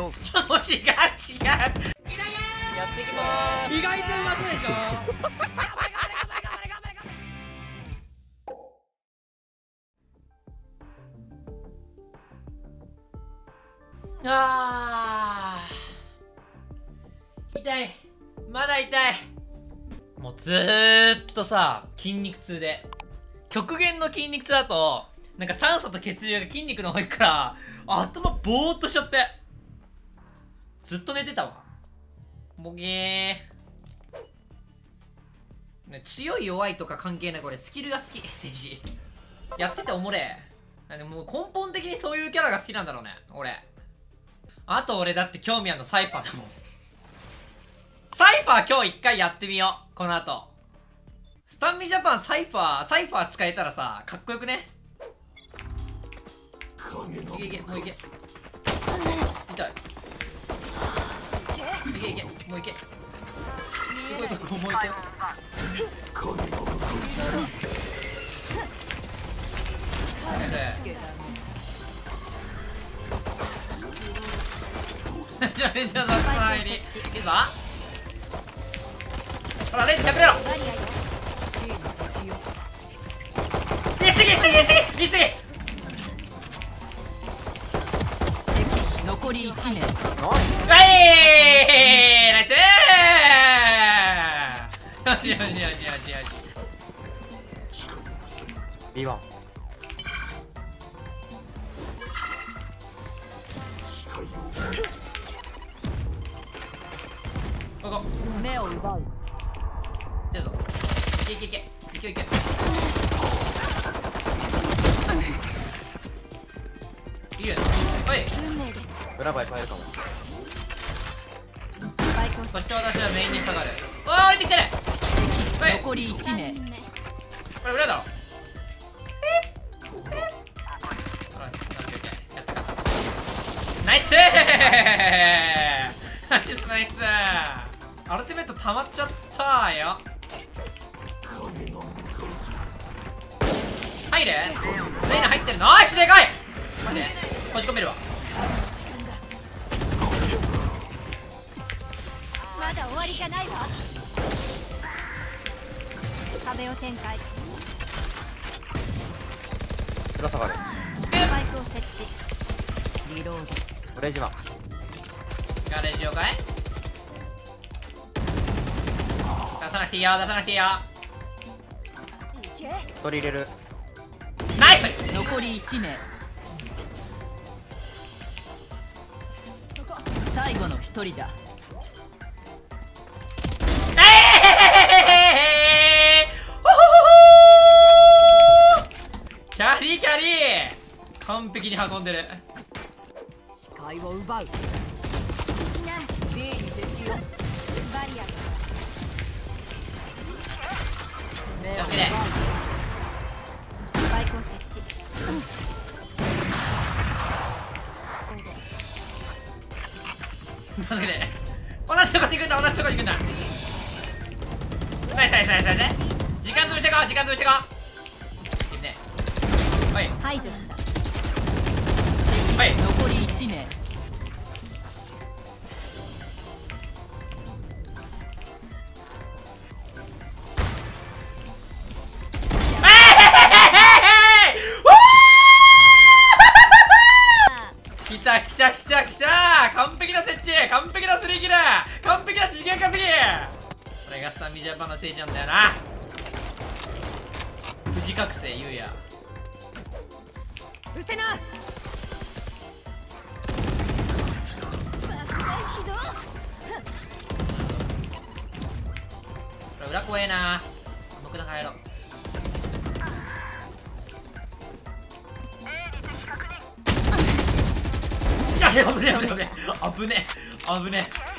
どうちょっと違う違うやっていきます意外とうまそうでしょあー痛い。まだ痛い。もうずーっとさ筋肉痛で。極限の筋肉痛だとなんか酸素と血流が筋肉の方行くから頭ボーっとしちゃってずっと寝てたわ。ボゲー。ね強い弱いとか関係ない。これスキルが好き。政治やってておもれ。なんでもう根本的にそういうキャラが好きなんだろうね。俺。あと俺だって興味あるのサイファーだもん。サイファー今日一回やってみよう。この後。スタンミジャパンサイファーサイファー使えたらさかっこよくね。いけいけもういけ。痛いもういけ。すごいとこもういけめちゃめちゃ雑な入りいいぞ。ほらレンジ隠れろ。言い過ぎぎぎ残り1名。はい！ナイス！よしよしよしよしよし。B1 ここ。目を奪う。出るぞ。いけいけいけ。いけいけ。いい運命です裏バイパえるかも。バイクをそして私はメインに下がる。おー降りてきてる。はい。残り1名。目これ裏だ。ろナイスナイスナイスアルティメット溜まっちゃったよ。入る？レイナ入ってる。ナイスでかい。待って閉じ込めるわりじゃないわ。壁を展開。裏下がるバイクを設置。リロード。ブレイジマンガレージ了解出さなくていいよ出さなくていいよ。一人入れる。ナイス！残り1名。最後の1人だー完璧に運んでる。視界を奪う。いない B に敵をバリア目を気をつけて。バイクをて同じとこに行くんだ同じとこに行くんだ。ナイスナイスナイスナイス。時間潰してこう時間潰してこね。おい。排除したはい。残り1名きたきたきたきた。完璧な設置。完璧なスリーキル完璧な次元稼ぎ。これがスタンミジャパンのせいなんだよな。富士覚醒ゆうや。うせな裏怖えな。僕だ帰ろう。いや危ねえ危ねえ。危ねえ危ね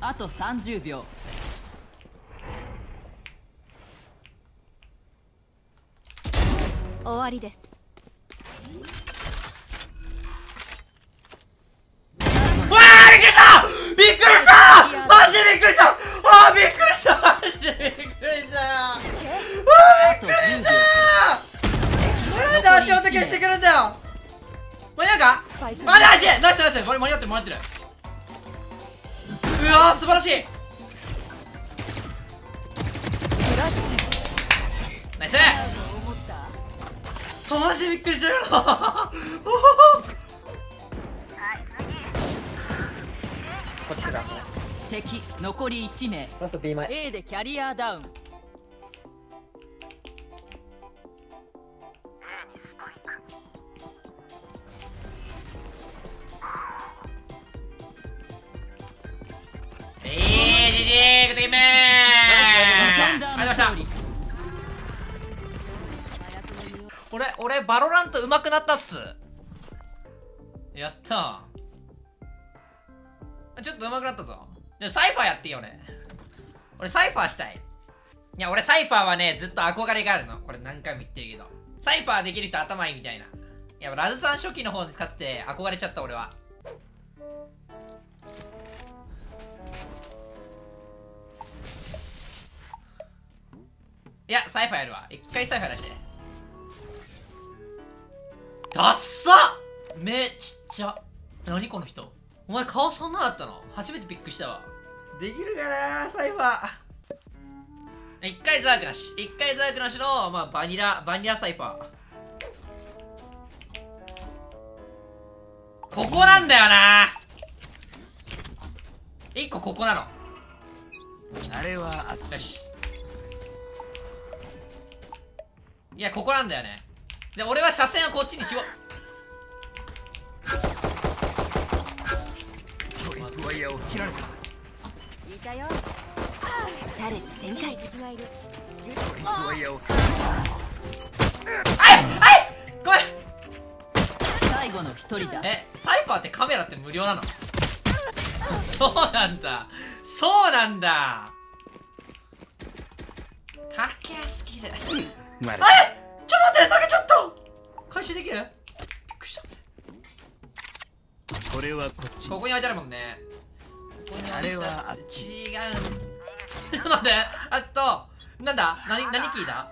あと30秒。終わりです。えわあびっくりした！びっくりした！びっくりした！あーびっくりした！マジでびっくりした！よあーびっくりした！なんで足音消してくるんだよ？間に合うか？まだ足ナイスナイスこれ間に合ってる間に合ってるうわー素晴らしい。ナイス。あマジでびっくりしたよこっちだ。敵残り1名。ラスト B 前 A でキャリアダウン俺 VALORANT 上手くなったっす。やったちょっと上手くなったぞ。じゃサイファーやっていいよ俺俺サイファーしたい。いや俺サイファーはねずっと憧れがあるの。これ何回も言ってるけど。サイファーできる人頭いいみたいな。いやラズさん初期の方に使ってて憧れちゃった俺は。いやサイファーやるわ。一回サイファー出して。ダッサ目ちっちゃ。何この人？お前顔そんなだったの？初めてびっくりしたわ。できるかなサイファー。一回ザークなし。一回ザークなしの、まあ、バニラバニラサイファー。ここなんだよな！一個ここなの。あれはあっよし。いやここなんだよねで俺は車線はこっちに絞トリップワイヤーを切られた。いたよ。誰展開？トリップワイヤーをあいあいごめん。最後の1人だ。えサイファーってカメラって無料なの？そうなんだ。そうなんだ。タケスキルえまるちょっと待って投げちゃった回収できる？びっくりした。これはこっち。ここに置いてあるもんね。ここにあれはあっ違うなんであとなんだ？何何聞いた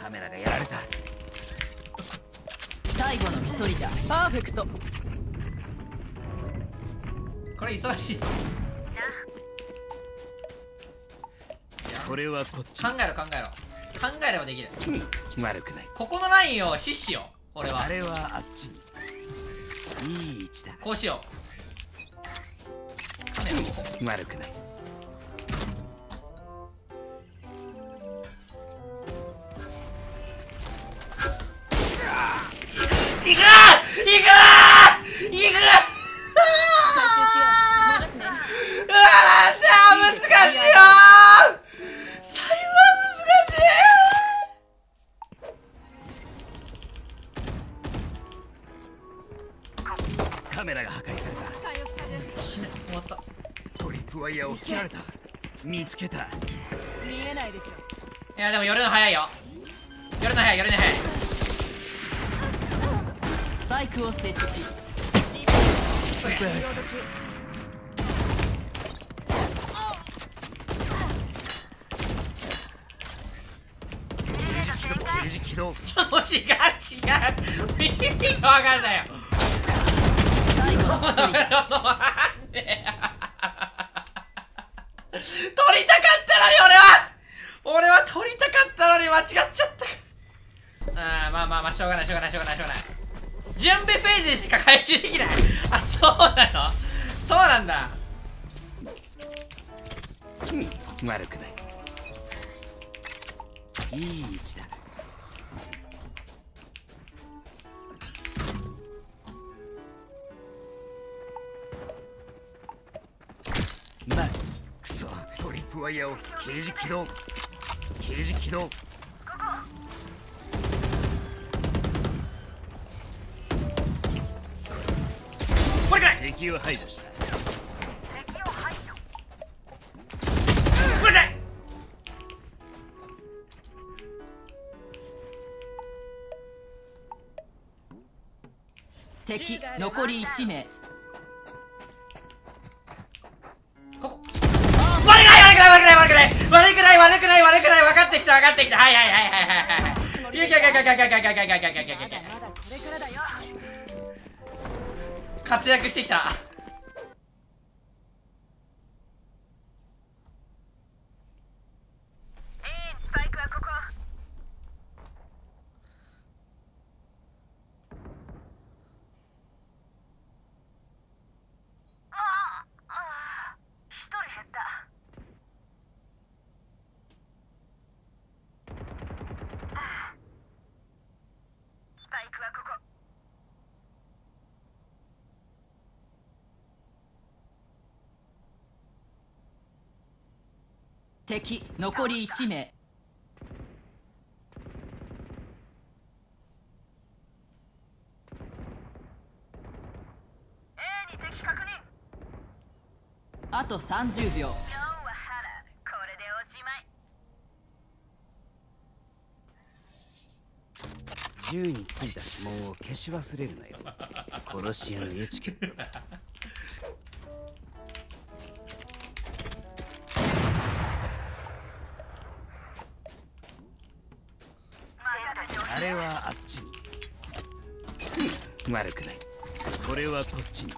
カメラがやられた。最後の1人だ。パーフェクトこれ忙しいぞ。これはこっち。考えろ考えろ。考えればできる。悪くない。ここのラインを死しよう俺は。あれはあっちに。いい位置だ。こうしよう。悪くないトリップワイヤーを切られた。見つけた。見えないでしょ。いやでも夜の早いよ。夜の早い夜の早い。スパイクを設置。オッケー刑事起動ちょっと違う違う。意味がわかんないよ 最後の1人だなんで取りたかったのに俺は俺は取りたかったのに間違っちゃったあーまあまあまあしょうがないしょうがないしょうがないしょうがない。準備フェーズでしか回収できない。あそうなの？そうなんだ。悪くない。いい位置だ。まくそトリップワイヤーを刑事起動。刑事起動。敵を排除した。敵を排除さい！敵残り1名。悪くない悪くないいい！いいはい！はいはいはいはいはいはいはい。はいはいはいはいはいはいはいはいはいはいはいはいはいはい活躍してきた A スパイクはここあああ一人減ったスパイクはここ敵残り1名。A に敵確認。あと30秒。4は腹。これでおしまい。銃についた指紋を消し忘れるなよ。殺し屋のエチケットっちに。うん。悪くない。これはこっちに。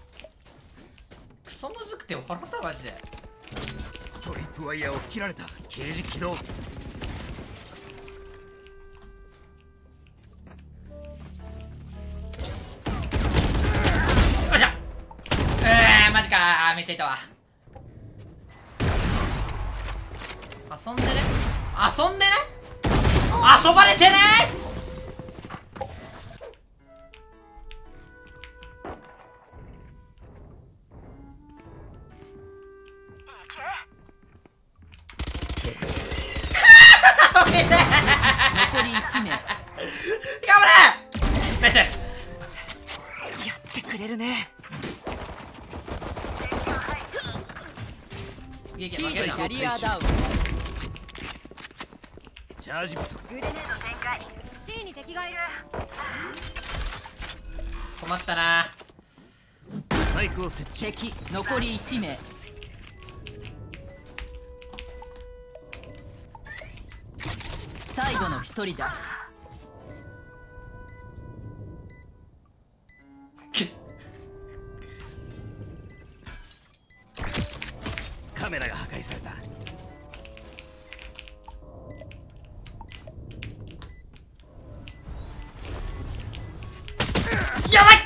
クソむずくて笑ったマジで。トリップワイヤーを切られた。刑事起動。めっちゃいたわ。遊んでね。遊んでね。遊ばれてね1名。頑張れ！ナイスやってくれるね。いやいチや負けるな。ームキャリアダウン。チャージ不足グレネード展開 C に敵がいる。困ったな。スパイクを設置敵残り1名最後の1人だ。カメラが破壊された。やばい！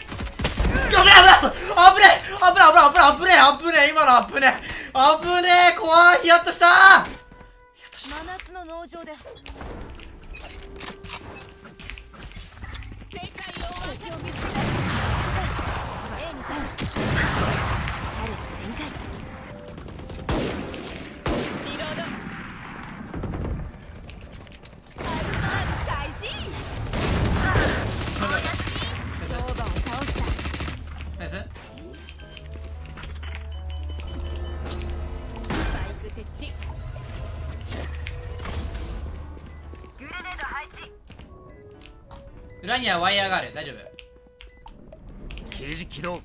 危ない！危ない！危ない！危ない！危ない！危ない！危ない！今の危ねえ危ねえ！怖い！ヒヤッとした！真夏の農場で裏にはワイヤーがある大丈夫。刑事起動。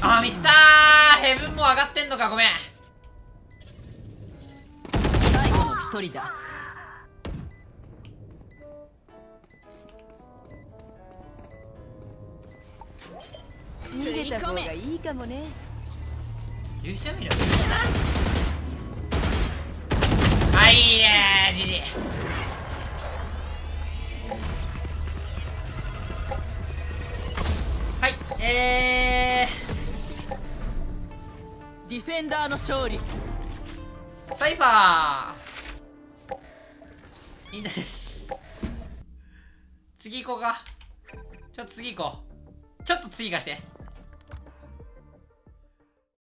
あーミスったー！ヘブンも上がってんのか？ごめん。最後の1人だ。逃げた方がいいかもね。優勝見ろはいいいねジジはいンダーの勝利、サイファー。いいんです。次行こうか。ちょっと次行こう。ちょっと次行かして。